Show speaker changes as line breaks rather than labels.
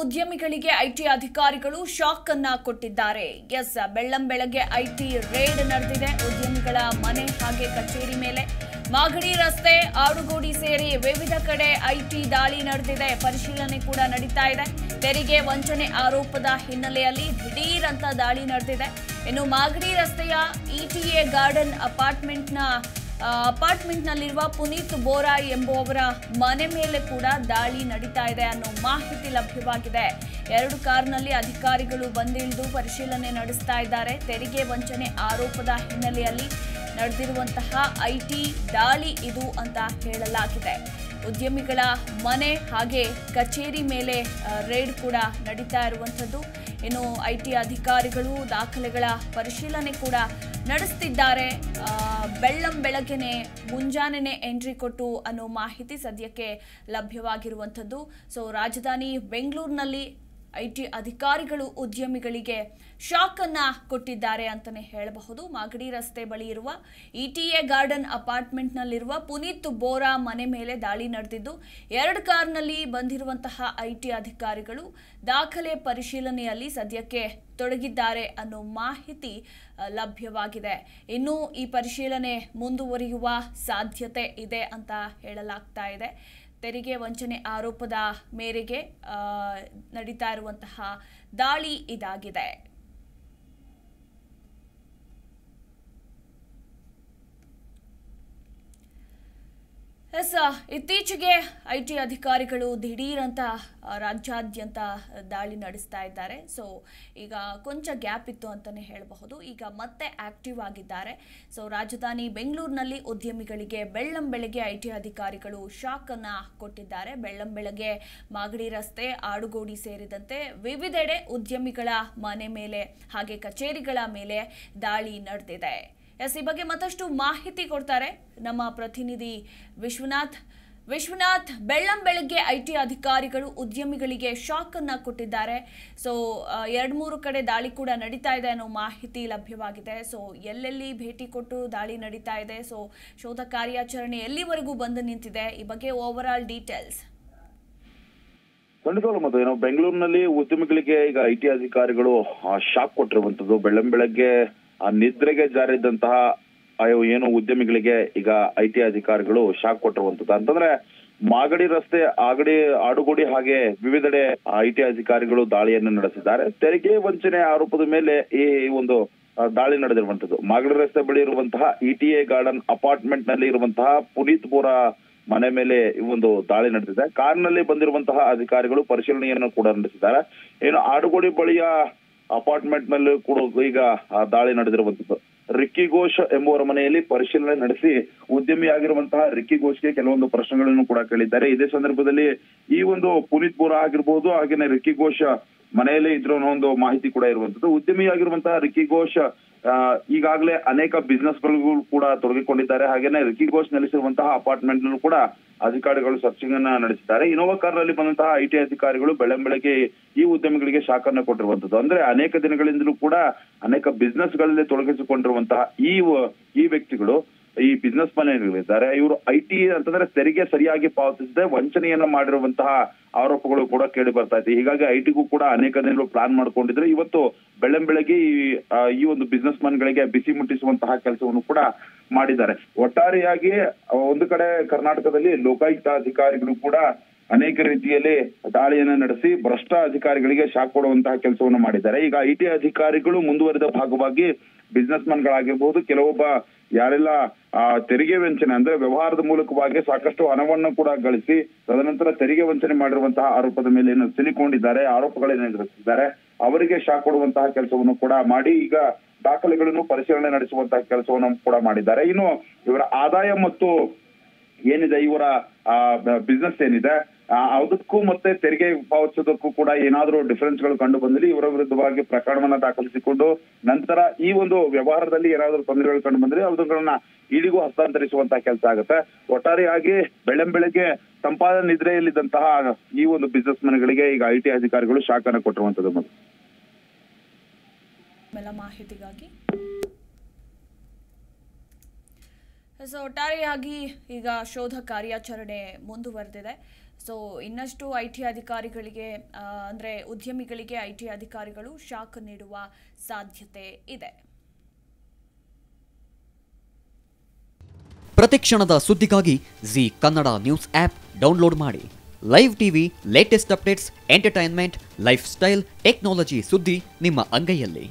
ಉದ್ಯಮಿಗಳಿಗೆ ಐಟಿ ಅಧಿಕಾರಿಗಳು ಶಾಕ್ ಅನ್ನ ಕೊಟ್ಟಿದ್ದಾರೆ. ಎಸ್, ಬೆಳ್ಳಂ ಬೆಳಗ್ಗೆ ಐಟಿ ರೇಡ್ ನಡೆದಿದೆ. ಉದ್ಯಮಿಗಳ ಮನೆ ಹಾಗೆ ಕಚೇರಿ ಮೇಲೆ ಮಾಗಡಿ ರಸ್ತೆ ಆಡುಗೋಡಿ ಸೇರಿ ವಿವಿಧ ಕಡೆ ಐಟಿ ದಾಳಿ ನಡೆದಿದೆ. ಪರಿಶೀಲನೆ ಕೂಡ ನಡೀತಾ ಇದೆ. ತೆರಿಗೆ ವಂಚನೆ ಆರೋಪದ ಹಿನ್ನೆಲೆಯಲ್ಲಿ ದಿಢೀರ್ ಅಂತ ದಾಳಿ ನಡೆದಿದೆ. ಇನ್ನು ಮಾಗಡಿ ರಸ್ತೆಯ ಇಟಿಎ ಗಾರ್ಡನ್ ಅಪಾರ್ಟ್ಮೆಂಟ್ನ ಅಪಾರ್ಟ್ಮೆಂಟ್ನಲ್ಲಿರುವ ಪುನೀತ್ ಬೋರಾ ಎಂಬುವವರ ಮನೆ ಮೇಲೆ ಕೂಡ ದಾಳಿ ನಡೀತಾ ಇದೆ ಅನ್ನೋ ಮಾಹಿತಿ ಲಭ್ಯವಾಗಿದೆ. ಎರಡು ಕಾರ್ನಲ್ಲಿ ಅಧಿಕಾರಿಗಳು ಬಂದಿಳಿದು ಪರಿಶೀಲನೆ ನಡೆಸ್ತಾ ಇದ್ದಾರೆ. ತೆರಿಗೆ ವಂಚನೆ ಆರೋಪದ ಹಿನ್ನೆಲೆಯಲ್ಲಿ ನಡೆದಿರುವಂತಹ ಐಟಿ ದಾಳಿ ಇದು ಅಂತ ಹೇಳಲಾಗಿದೆ. ಉದ್ಯಮಿಗಳ ಮನೆ ಹಾಗೆ ಕಚೇರಿ ಮೇಲೆ ರೇಡ್ ಕೂಡ ನಡೀತಾ ಇರುವಂಥದ್ದು. ಇನ್ನು ಟಿ ಅಧಿಕಾರಿಗಳು ದಾಖಲೆಗಳ ಪರಿಶೀಲನೆ ಕೂಡ ನಡೆಸ್ತಿದ್ದಾರೆ. ಬೆಳ್ಳಂ ಬೆಳಗ್ಗೆನೆ ಮುಂಜಾನೆನೆ ಎಂಟ್ರಿ ಕೊಟ್ಟು ಅನ್ನೋ ಮಾಹಿತಿ ಸದ್ಯಕ್ಕೆ ಲಭ್ಯವಾಗಿರುವಂಥದ್ದು. ಸೊ ರಾಜಧಾನಿ ಬೆಂಗಳೂರಿನಲ್ಲಿ ಐಟಿ ಅಧಿಕಾರಿಗಳು ಉದ್ಯಮಿಗಳಿಗೆ ಶಾಕ್ ಅನ್ನ ಕೊಟ್ಟಿದ್ದಾರೆ ಅಂತಾನೆ ಹೇಳಬಹುದು. ಮಾಗಡಿ ರಸ್ತೆ ಬಳಿ ಇರುವ ಇಟಿಎ ಗಾರ್ಡನ್ ಅಪಾರ್ಟ್ಮೆಂಟ್ನಲ್ಲಿರುವ ಪುನೀತ್ ಬೋರಾ ಮನೆ ಮೇಲೆ ದಾಳಿ ನಡೆದಿದ್ದು, ಎರಡು ಕಾರ್ನಲ್ಲಿ ಬಂದಿರುವಂತಹ ಐಟಿ ಅಧಿಕಾರಿಗಳು ದಾಖಲೆ ಪರಿಶೀಲನೆಯಲ್ಲಿ ಸದ್ಯಕ್ಕೆ ತೊಡಗಿದ್ದಾರೆ ಅನ್ನೋ ಮಾಹಿತಿ ಲಭ್ಯವಾಗಿದೆ. ಇನ್ನು ಈ ಪರಿಶೀಲನೆ ಮುಂದುವರಿಯುವ ಸಾಧ್ಯತೆ ಇದೆ ಅಂತ ಹೇಳಲಾಗ್ತಾ ಇದೆ. ತೆರಿಗೆ ವಂಚನೆ ಆರೋಪದ ಮೇರೆಗೆ ನಡೀತಾ ಇರುವಂತಹ ದಾಳಿ ಇದಾಗಿದೆ. ಎಸ್ ಇತ್ತೀಚೆಗೆ ಐ ಟಿ ಅಧಿಕಾರಿಗಳು ದಿಢೀರಂತ ರಾಜ್ಯಾದ್ಯಂತ ದಾಳಿ ನಡೆಸ್ತಾ ಇದ್ದಾರೆ. ಸೊ ಈಗ ಕೊಂಚ ಗ್ಯಾಪ್ ಇತ್ತು ಅಂತಲೇ ಹೇಳಬಹುದು. ಈಗ ಮತ್ತೆ ಆಕ್ಟಿವ್ ಆಗಿದ್ದಾರೆ. ಸೊ ರಾಜಧಾನಿ ಬೆಂಗಳೂರಿನಲ್ಲಿ ಉದ್ಯಮಿಗಳಿಗೆ ಬೆಳ್ಳಂ ಬೆಳಗ್ಗೆ ಐ ಟಿ ಅಧಿಕಾರಿಗಳು ಶಾಕನ್ನು ಕೊಟ್ಟಿದ್ದಾರೆ. ಬೆಳ್ಳಂ ಬೆಳಗ್ಗೆ ಮಾಗಡಿ ರಸ್ತೆ, ಆಡುಗೋಡಿ ಸೇರಿದಂತೆ ವಿವಿಧೆಡೆ ಉದ್ಯಮಿಗಳ ಮನೆ ಮೇಲೆ, ಹಾಗೆ ಕಚೇರಿಗಳ ಮೇಲೆ ದಾಳಿ ನಡೆದಿದೆ. ಎಸ್ ಈ ಬಗ್ಗೆ ಮತ್ತಷ್ಟು ಮಾಹಿತಿ ಕೊಡ್ತಾರೆ ನಮ್ಮ ಪ್ರತಿನಿಧಿ ವಿಶ್ವನಾಥ್. ವಿಶ್ವನಾಥ್, ಬೆಳ್ಳಂ ಬೆಳಗ್ಗೆ ಐ ಟಿ ಅಧಿಕಾರಿಗಳು ಉದ್ಯಮಿಗಳಿಗೆ ಶಾಕ್ ಅನ್ನ ಕೊಟ್ಟಿದ್ದಾರೆ. ಸೊ ಎರಡು ಮೂರು ಕಡೆ ದಾಳಿ ಕೂಡ ನಡೀತಾ ಇದೆ ಅನ್ನೋ ಮಾಹಿತಿ ಲಭ್ಯವಾಗಿದೆ. ಸೊ, ಎಲ್ಲೆಲ್ಲಿ ಭೇಟಿ ಕೊಟ್ಟು ದಾಳಿ ನಡೀತಾ ಇದೆ? ಸೊ, ಶೋಧ ಕಾರ್ಯಾಚರಣೆ ಎಲ್ಲಿವರೆಗೂ ಬಂದು ನಿಂತಿದೆ? ಈ ಬಗ್ಗೆ ಓವರ್ ಆಲ್ ಡೀಟೇಲ್ಸ್
ಮತ್ತು ಏನೋ ಬೆಂಗಳೂರಿನಲ್ಲಿ ಉದ್ಯಮಿಗಳಿಗೆ ಈಗ ಐ ಟಿ ಅಧಿಕಾರಿಗಳು ಶಾಕ್ ಕೊಟ್ಟಿರುವಂತದ್ದು ಬೆಳ್ಳಂ ಬೆಳಗ್ಗೆ ಆ ನಿದ್ರೆಗೆ ಜಾರಿದ್ದಂತಹ ಏನು ಉದ್ಯಮಿಗಳಿಗೆ ಈಗ ಐ ಟಿ ಅಧಿಕಾರಿಗಳು ಶಾಕ್ ಕೊಟ್ಟಿರುವಂತದ್ದು ಅಂತಂದ್ರೆ ಮಾಗಡಿ ರಸ್ತೆ, ಆಗಡಿ, ಆಡುಗೋಡಿ ಹಾಗೆ ವಿವಿಧೆಡೆ ಐ ಟಿ ಅಧಿಕಾರಿಗಳು ದಾಳಿಯನ್ನು ನಡೆಸಿದ್ದಾರೆ. ತೆರಿಗೆ ವಂಚನೆ ಆರೋಪದ ಮೇಲೆ ಈ ಒಂದು ದಾಳಿ ನಡೆದಿರುವಂತದ್ದು ಮಾಗಡಿ ರಸ್ತೆ ಬಳಿ ಇರುವಂತಹ ಇಟಿಎ ಗಾರ್ಡನ್ ಅಪಾರ್ಟ್ಮೆಂಟ್ನಲ್ಲಿ ಇರುವಂತಹ ಪುನೀತ್ ಪುರ ಮನೆ ಮೇಲೆ ಈ ಒಂದು ದಾಳಿ ನಡೆದಿದೆ. ಕಾರ್ನಲ್ಲಿ ಬಂದಿರುವಂತಹ ಅಧಿಕಾರಿಗಳು ಪರಿಶೀಲನೆಯನ್ನು ಕೂಡ ನಡೆಸಿದ್ದಾರೆ. ಏನು ಆಡುಗೋಡಿ ಬಳಿಯ ಅಪಾರ್ಟ್ಮೆಂಟ್ನಲ್ಲಿ ಕೂಡ ಈಗ ದಾಳಿ ನಡೆದಿರುವಂತದ್ದು. ರಿಕ್ಕಿ ಘೋಷ್ ಎಂಬುವರ ಮನೆಯಲ್ಲಿ ಪರಿಶೀಲನೆ ನಡೆಸಿ ಉದ್ಯಮಿಯಾಗಿರುವಂತಹ ರಿಕ್ಕಿ ಘೋಷ್ಗೆ ಕೆಲವೊಂದು ಪ್ರಶ್ನೆಗಳನ್ನು ಕೂಡ ಕೇಳಿದ್ದಾರೆ. ಇದೇ ಸಂದರ್ಭದಲ್ಲಿ ಈ ಒಂದು ಪುನೀತ್ ಬೋರಾ ಆಗಿರ್ಬೋದು, ಹಾಗೇನೆ ರಿಕ್ಕಿ ಘೋಷ್ ಮನೆಯಲ್ಲೇ ಇದ್ರು ಅನ್ನೋ ಒಂದು ಮಾಹಿತಿ ಕೂಡ ಇರುವಂತದ್ದು ಉದ್ಯಮಿಯಾಗಿರುವಂತಹ ರಿಕಿ ಘೋಷ್ ಈಗಾಗಲೇ ಅನೇಕ ಬಿಸ್ನೆಸ್ ಗಳಿಗೂ ಕೂಡ ತೊಡಗಿಕೊಂಡಿದ್ದಾರೆ. ಹಾಗೇನೆ ರಿಕಿ ಘೋಷ್ ನೆಲೆಸಿರುವಂತಹ ಅಪಾರ್ಟ್ಮೆಂಟ್ ನಲ್ಲೂ ಕೂಡ ಅಧಿಕಾರಿಗಳು ಸರ್ಚಿಂಗ್ ಅನ್ನ ನಡೆಸಿದ್ದಾರೆ. ಇನೋವಾ ಕಾರ್ನಲ್ಲಿ ಬಂದಂತಹ ಐಟಿ ಅಧಿಕಾರಿಗಳು ಬೆಳಂಬೆಳಗ್ಗೆ ಈ ಉದ್ಯಮಿಗಳಿಗೆ ಶಾಖನ್ನ ಕೊಟ್ಟಿರುವಂತದ್ದು ಅಂದ್ರೆ ಅನೇಕ ದಿನಗಳಿಂದಲೂ ಕೂಡ ಅನೇಕ ಬಿಸ್ನೆಸ್ಗಳಲ್ಲಿ ತೊಡಗಿಸಿಕೊಂಡಿರುವಂತಹ ಈ ಈ ವ್ಯಕ್ತಿಗಳು ಈ ಬಿಸ್ನೆಸ್ ಮನೆಗಳಿದ್ದಾರೆ ಇವರು ಐ ಟಿ ಅಂತಂದ್ರೆ ತೆರಿಗೆ ಸರಿಯಾಗಿ ಪಾವತಿಸದೆ ವಂಚನೆಯನ್ನ ಮಾಡಿರುವಂತಹ ಆರೋಪಗಳು ಕೂಡ ಕೇಳಿ ಬರ್ತಾ ಇದೆ. ಹೀಗಾಗಿ ಐ ಟಿಗೂ ಕೂಡ ಅನೇಕ ದಿನಗಳು ಪ್ಲಾನ್ ಮಾಡ್ಕೊಂಡಿದ್ರೆ. ಇವತ್ತು ಬೆಳ್ಳಂಬೆಳಗ್ಗೆ ಈ ಒಂದು ಬಿಸ್ನೆಸ್ ಗಳಿಗೆ ಬಿಸಿ ಮುಟ್ಟಿಸುವಂತಹ ಕೆಲಸವನ್ನು ಕೂಡ ಮಾಡಿದ್ದಾರೆ. ಒಟ್ಟಾರೆಯಾಗಿ ಒಂದು ಕಡೆ ಕರ್ನಾಟಕದಲ್ಲಿ ಲೋಕಾಯುಕ್ತ ಅಧಿಕಾರಿಗಳು ಕೂಡ ಅನೇಕ ರೀತಿಯಲ್ಲಿ ದಾಳಿಯನ್ನು ನಡೆಸಿ ಭ್ರಷ್ಟ ಅಧಿಕಾರಿಗಳಿಗೆ ಶಾಕ್ ಕೊಡುವಂತಹ ಕೆಲಸವನ್ನು ಮಾಡಿದ್ದಾರೆ. ಈಗ ಐ ಟಿ ಅಧಿಕಾರಿಗಳು ಮುಂದುವರಿದ ಭಾಗವಾಗಿ ಬಿಸ್ನೆಸ್ ಗಳಾಗಿರ್ಬಹುದು ಕೆಲವೊಬ್ಬ ಯಾರೆಲ್ಲ ತೆರಿಗೆ ವಂಚನೆ ಅಂದ್ರೆ ವ್ಯವಹಾರದ ಮೂಲಕವಾಗಿ ಸಾಕಷ್ಟು ಹಣವನ್ನು ಕೂಡ ಗಳಿಸಿ ತದನಂತರ ತೆರಿಗೆ ವಂಚನೆ ಮಾಡಿರುವಂತಹ ಆರೋಪದ ಮೇಲೆ ಏನು ಸಿಲುಕೊಂಡಿದ್ದಾರೆ ಆರೋಪಗಳೇನು ಎದುರಿಸಿದ್ದಾರೆ ಅವರಿಗೆ ಶಾಕ್ ಕೊಡುವಂತಹ ಕೆಲಸವನ್ನು ಕೂಡ ಮಾಡಿ, ಈಗ ದಾಖಲೆಗಳನ್ನು ಪರಿಶೀಲನೆ ನಡೆಸುವಂತಹ ಕೆಲಸವನ್ನು ಕೂಡ ಮಾಡಿದ್ದಾರೆ. ಇನ್ನು ಇವರ ಆದಾಯ ಮತ್ತು ಏನಿದೆ, ಇವರ ಬಿಸ್ನೆಸ್ ಏನಿದೆ ಅದಕ್ಕೂ ಮತ್ತೆ ತೆರಿಗೆ ಪಾವತಿಸೋದಕ್ಕೂ ಕೂಡ ಏನಾದ್ರೂ ಡಿಫರೆನ್ಸ್ಗಳು ಕಂಡು ಬಂದಲ್ಲಿ ಇವರ ವಿರುದ್ಧವಾಗಿ ಪ್ರಕರಣವನ್ನ ದಾಖಲಿಸಿಕೊಂಡು ನಂತರ ಈ ಒಂದು ವ್ಯವಹಾರದಲ್ಲಿ ಏನಾದ್ರೂ ತೊಂದರೆಗಳು ಕಂಡು ಬಂದ್ರೆ ಅವುಗಳನ್ನ ಇಡಿಗೂ ಹಸ್ತಾಂತರಿಸುವಂತಹ ಕೆಲಸ ಆಗುತ್ತೆ. ಒಟ್ಟಾರೆಯಾಗಿ ಬೆಳ್ಳಂಬೆಳಗ್ಗೆ ತಂಪಾದ ನಿದ್ರೆಯಲ್ಲಿದ್ದಂತಹ ಈ ಒಂದು ಬಿಸ್ನೆಸ್ ಮನ್ಗಳಿಗೆ ಈಗ ಐ ಟಿ ಅಧಿಕಾರಿಗಳು ಶಾಖನ ಅನ್ನ ಕೊಟ್ಟಿರುವಂತದ್ದು
ಮಾಹಿತಿಗಾಗಿ. ಸೊ ಒಟ್ಟಾರೆಯಾಗಿ ಈಗ ಶೋಧ ಕಾರ್ಯಾಚರಣೆ ಮುಂದುವರೆದಿದೆ. ಸೊ ಇನ್ನಷ್ಟು ಐ ಟಿ ಅಧಿಕಾರಿಗಳಿಗೆ ಅಂದರೆ ಉದ್ಯಮಿಗಳಿಗೆ ಐ ಟಿ ಅಧಿಕಾರಿಗಳು ಶಾಕ್ ನೀಡುವ ಸಾಧ್ಯತೆ ಇದೆ.
ಪ್ರತಿಕ್ಷಣದ ಸುದ್ದಿಗಾಗಿ Zee Kannada news app download ಮಾಡಿ. Live TV latest updates entertainment lifestyle technology ಸುದ್ದಿ ನಿಮ್ಮ ಅಂಗೈಯಲ್ಲಿ.